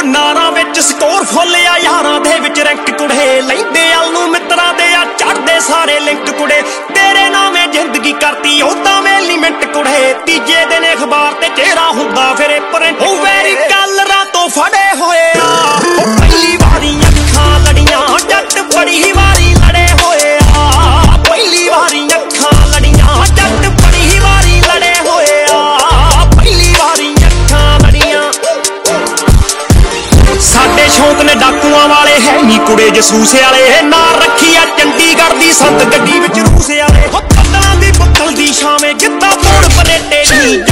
ਉਹ ਨਾਰਾਂ ਵਿੱਚ ਸਕੋਰ ਫੁੱਲ ਆ ਯਾਰਾਂ ਦੇ ਵਿੱਚ ਰੈਂਕ ਕੁੜੇ ਲੈਂਦੇ ਅਲ ਨੂੰ ਮਿੱਤਰਾਂ ਦੇ ਆ ਚੜਦੇ ਸਾਰੇ ਲਿੰਕ ਕੁੜੇ। ਤੇਰੇ ਨਾਵੇਂ ਜ਼ਿੰਦਗੀ ਕਰਤੀ, ਉਹ ਤਾਂ ਵੇਲੀ ਮਿੰਟ ਕੁੜੇ। ਤੀਜੇ ਦਿਨ ਅਖਬਾਰ ਤੇ ਚਿਹਰਾ ਹੁੰਦਾ, ਫਿਰ ਪਰੇ ਸ਼ੌਂਕ ਨੇ ਡਾਕੂਆਂ ਵਾਲੇ ਹੈ ਨਹੀਂ ਕੁੜੇ ਜਸੂਸ ਵਾਲੇ। ਨਾਲ ਰੱਖੀ ਆ ਚੰਡੀਗੜ੍ਹ ਦੀ ਸੰਤ ਗੱਡੀ ਵਿੱਚ ਰੂਸ ਵਾਲੇ। ਹੋ ਪੱਤਲਾਂ ਦੀ ਬੁੱਤਲ ਦੀ ਛਾਵੇਂ ਗਿੱਧਾ ਪਾਉਣ ਬਨੇਟੇ। ਨਹੀਂ